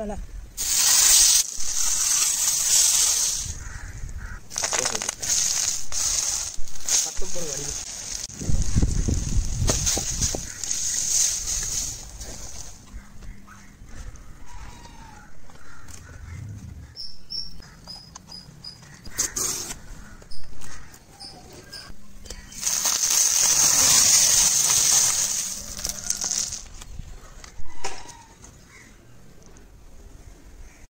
está por varios.